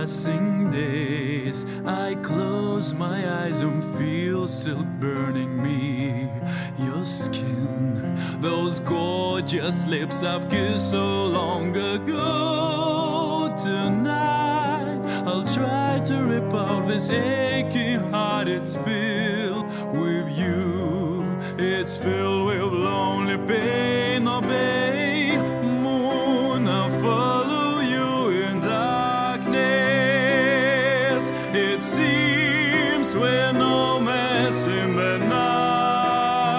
passing days. I close my eyes and feel silk burning me. Your skin, those gorgeous lips I've kissed so long ago. Tonight, I'll try to rip out this aching heart. It's filled with you. It's filled with lonely pain. Oh, babe, seems we're nomads in the night.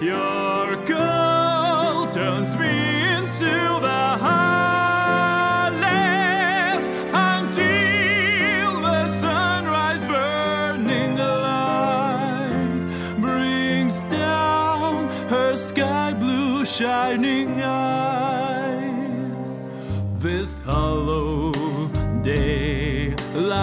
Your call turns me into the heartless until the sunrise burning light brings down her sky blue shining eyes. This hollow day,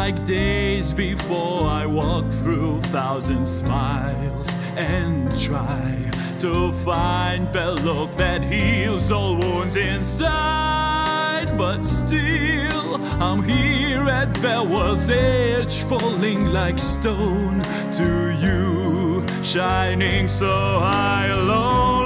like days before, I walk through thousand smiles and try to find the look that heals all wounds inside. But still, I'm here at the world's edge, falling like stone to you, shining so high, alone.